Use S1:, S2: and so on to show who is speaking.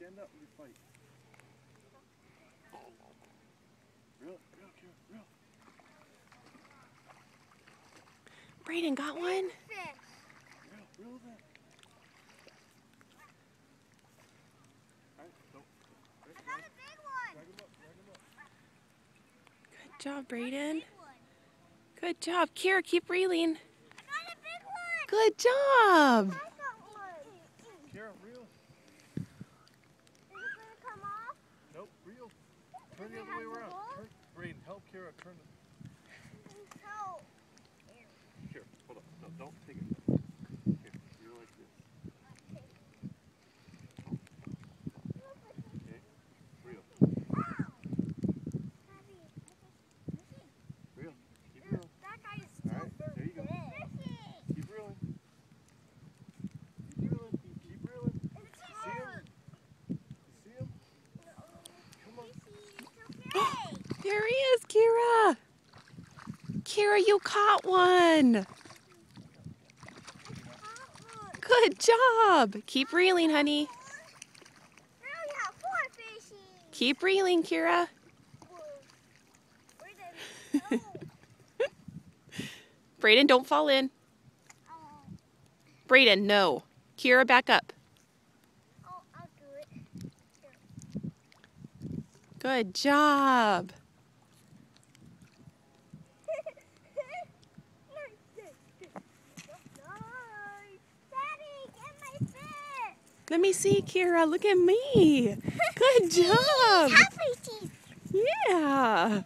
S1: stand up and fight. Reel, reel, Kira, reel.
S2: Brayden got one.
S3: Fish.
S1: Reel, reel that. Alright, don't. Right,
S3: I got a big one.
S1: drag him up, drag him up.
S2: Good job, Brayden. Good job. Kira, keep reeling.
S3: I got a big one.
S2: Good job.
S1: Turn the other way around. help Kira turn the.
S3: No.
S1: Here, hold up. No, don't take it. Here, you're like this. Okay, reel. Reel. Keep reeling.
S3: That guy is still
S1: Alright, there you go.
S3: Fishy.
S1: Keep reeling. Keep reeling. Keep reeling. See him? You see him? Come on.
S2: There he is, Kira. Kira, you caught one. Good job. Keep reeling, honey. Keep reeling, Kira. Brayden, don't fall in. Brayden, no. Kira, back up. Good job. Let me see, Kira. Look at me. Good job.
S3: Happy teeth.
S2: Yeah.